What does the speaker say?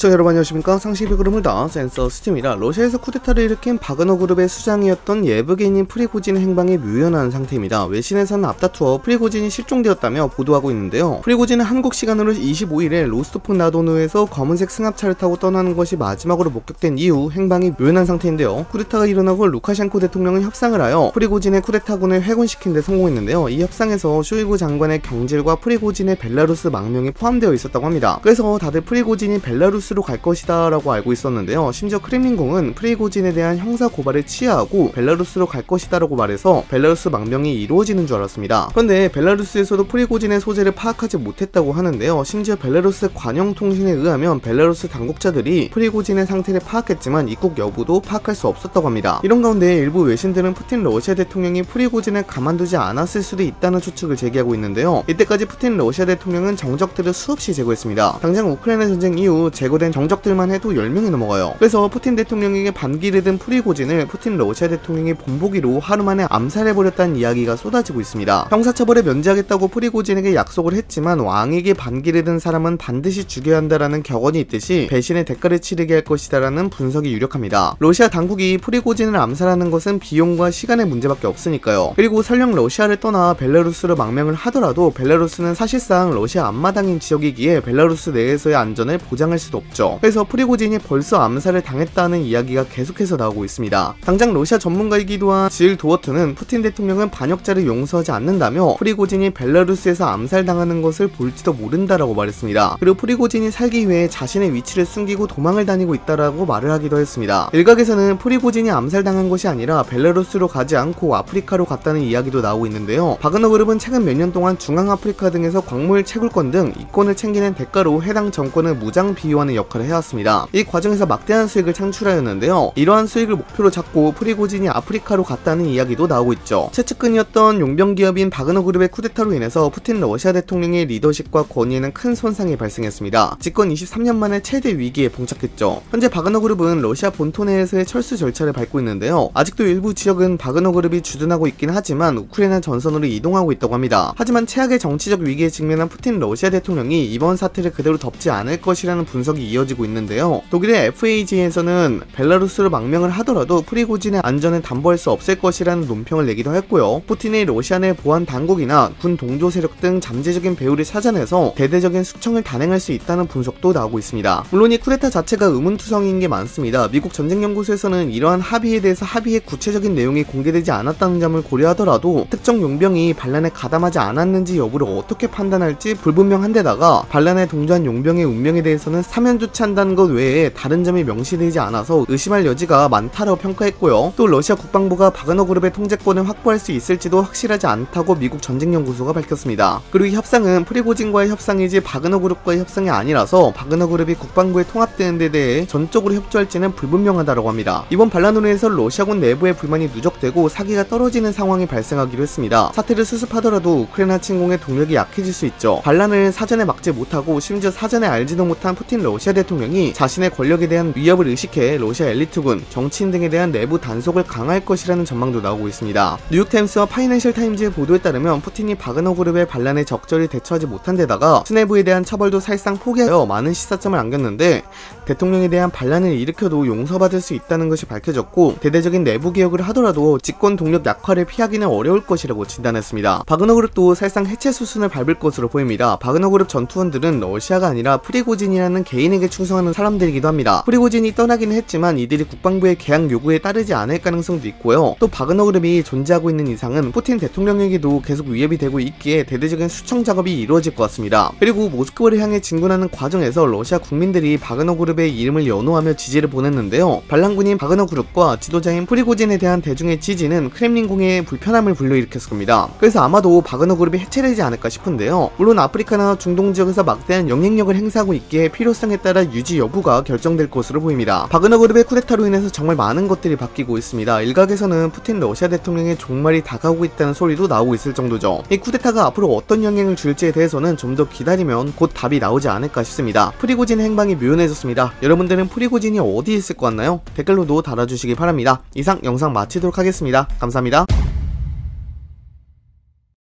시청자 여러분 안녕하십니까? 상시비 그름을 다. 센서 스팀이라 러시아에서 쿠데타를 일으킨 바그너 그룹의 수장이었던 예브게닌 프리고진 행방이 묘연한 상태입니다. 외신에서는 앞다투어 프리고진이 실종되었다며 보도하고 있는데요. 프리고진은 한국 시간으로 25일에 로스토프나도누에서 검은색 승합차를 타고 떠나는 것이 마지막으로 목격된 이후 행방이 묘연한 상태인데요. 쿠데타가 일어나고 루카셴코 대통령은 협상을 하여 프리고진의 쿠데타군을 회군시키는 데 성공했는데요. 이 협상에서 쇼이구 장관의 경질과 프리고진의 벨라루스 망명이 포함되어 있었다고 합니다. 그래서 다들 프리고진이 벨라루스로 갈 것이다 라고 알고 있었는데요. 심지어 크렘린궁은 프리고진에 대한 형사 고발을 취하하고 벨라루스로 갈 것이다 라고 말해서 벨라루스 망명이 이루어지는 줄 알았습니다. 그런데 벨라루스에서도 프리고진의 소재를 파악하지 못했다고 하는데요. 심지어 벨라루스 관영통신에 의하면 벨라루스 당국자들이 프리고진의 상태를 파악했지만 입국 여부도 파악할 수 없었다고 합니다. 이런 가운데 일부 외신들은 푸틴 러시아 대통령이 프리고진을 가만두지 않았을 수도 있다는 추측을 제기하고 있는데요. 이때까지 푸틴 러시아 대통령은 정적들을 수없이 제거했습니다. 당장 우크라이나 전쟁 이후 제거된 정적들만 해도 10명이 넘어가요. 그래서 푸틴 대통령에게 반기를 든 프리고진을 푸틴 러시아 대통령이 본보기로 하루 만에 암살해버렸다는 이야기가 쏟아지고 있습니다. 형사처벌에 면제하겠다고 프리고진에게 약속을 했지만 왕에게 반기를 든 사람은 반드시 죽여야 한다라는 격언이 있듯이 배신의 대가를 치르게 할 것이다라는 분석이 유력합니다. 러시아 당국이 프리고진을 암살하는 것은 비용과 시간의 문제밖에 없으니까요. 그리고 설령 러시아를 떠나 벨라루스로 망명을 하더라도 벨라루스는 사실상 러시아 앞마당인 지역이기에 벨라루스 내에서의 안전을 보장할 수도 없죠. 그래서 프리고진이 벌써 암살을 당했다는 이야기가 계속해서 나오고 있습니다. 당장 러시아 전문가이기도 한 질 도허티는 푸틴 대통령은 반역자를 용서하지 않는다며 프리고진이 벨라루스에서 암살당하는 것을 볼지도 모른다라고 말했습니다. 그리고 프리고진이 살기 위해 자신의 위치를 숨기고 도망을 다니고 있다라고 말을 하기도 했습니다. 일각에서는 프리고진이 암살당한 것이 아니라 벨라루스로 가지 않고 아프리카로 갔다는 이야기도 나오고 있는데요. 바그너 그룹은 최근 몇 년 동안 중앙아프리카 등에서 광물 채굴권 등 이권을 챙기는 대가로 해당 정권을 무장 비호하는 역할을 해왔습니다. 이 과정에서 막대한 수익을 창출하였는데요. 이러한 수익을 목표로 잡고 프리고진이 아프리카로 갔다는 이야기도 나오고 있죠. 최측근이었던 용병 기업인 바그너 그룹의 쿠데타로 인해서 푸틴 러시아 대통령의 리더십과 권위에는 큰 손상이 발생했습니다. 집권 23년 만에 최대 위기에 봉착했죠. 현재 바그너 그룹은 러시아 본토 내에서의 철수 절차를 밟고 있는데요. 아직도 일부 지역은 바그너 그룹이 주둔하고 있긴 하지만 우크라이나 전선으로 이동하고 있다고 합니다. 하지만 최악의 정치적 위기에 직면한 푸틴 러시아 대통령이 이번 사태를 그대로 덮지 않을 것이라는 분석이 이어지고 있는데요. 독일의 FAZ에서는 벨라루스로 망명을 하더라도 프리고진의 안전을 담보할 수 없을 것이라는 논평을 내기도 했고요. 푸틴의 러시아 내 보안 당국이나 군 동조 세력 등 잠재적인 배후를 찾아내서 대대적인 숙청을 단행할 수 있다는 분석도 나오고 있습니다. 물론 이 쿠데타 자체가 의문투성인 게 많습니다. 미국 전쟁연구소에서는 이러한 합의에 대해서 합의의 구체적인 내용이 공개되지 않았다는 점을 고려하더라도 특정 용병이 반란에 가담하지 않았는지 여부를 어떻게 판단할지 불분명한데다가 반란에 동조한 용병의 운명에 대해서는 사면 조치 한다는 것 외에 다른 점이 명시되지 않아서 의심할 여지가 많다고 평가했고요. 또 러시아 국방부가 바그너 그룹의 통제권을 확보할 수 있을지도 확실하지 않다고 미국 전쟁연구소가 밝혔습니다. 그리고 이 협상은 프리고진과의 협상이지 바그너 그룹과의 협상이 아니라서 바그너 그룹이 국방부에 통합되는 데 대해 전적으로 협조할지는 불분명하다고 합니다. 이번 반란으로 인해서 러시아군 내부의 불만이 누적되고 사기가 떨어지는 상황이 발생하기도 했습니다. 사태를 수습하더라도 우크라이나 침공의 동력이 약해질 수 있죠. 반란을 사전에 막지 못하고 심지어 사전에 알지도 못한 푸틴 러시아 대통령이 자신의 권력에 대한 위협을 의식해 러시아 엘리트군, 정치인 등에 대한 내부 단속을 강화할 것이라는 전망도 나오고 있습니다. 뉴욕타임스와 파이낸셜 타임즈의 보도에 따르면 푸틴이 바그너 그룹의 반란에 적절히 대처하지 못한 데다가 수뇌부에 대한 처벌도 사실상 포기하여 많은 시사점을 안겼는데 대통령에 대한 반란을 일으켜도 용서받을 수 있다는 것이 밝혀졌고 대대적인 내부 개혁을 하더라도 집권 동력 약화를 피하기는 어려울 것이라고 진단했습니다. 바그너 그룹도 사실상 해체 수순을 밟을 것으로 보입니다. 바그너 그룹 전투원들은 러시아가 아니라 프리고진이라는 개인 에게 충성하는 사람들이기도 합니다. 프리고진이 떠나기는 했지만 이들이 국방부의 계약 요구에 따르지 않을 가능성도 있고요. 또 바그너 그룹이 존재하고 있는 이상은 푸틴 대통령에게도 계속 위협이 되고 있기에 대대적인 숙청 작업이 이루어질 것 같습니다. 그리고 모스크바를 향해 진군하는 과정에서 러시아 국민들이 바그너 그룹의 이름을 연호하며 지지를 보냈는데요. 반란군인 바그너 그룹과 지도자인 프리고진에 대한 대중의 지지는 크렘린궁의 불편함을 불러일으켰을 겁니다. 그래서 아마도 바그너 그룹이 해체되지 않을까 싶은데요. 물론 아프리카나 중동 지역에서 막대한 영향력을 행사하고 있기에 필요성에 따라 유지 여부가 결정될 것으로 보입니다. 바그너 그룹의 쿠데타로 인해서 정말 많은 것들이 바뀌고 있습니다. 일각에서는 푸틴 러시아 대통령의 종말이 다가오고 있다는 소리도 나오고 있을 정도죠. 이 쿠데타가 앞으로 어떤 영향을 줄지에 대해서는 좀 더 기다리면 곧 답이 나오지 않을까 싶습니다. 프리고진 행방이 묘연해졌습니다. 여러분들은 프리고진이 어디 있을 것 같나요? 댓글로도 달아주시기 바랍니다. 이상 영상 마치도록 하겠습니다. 감사합니다.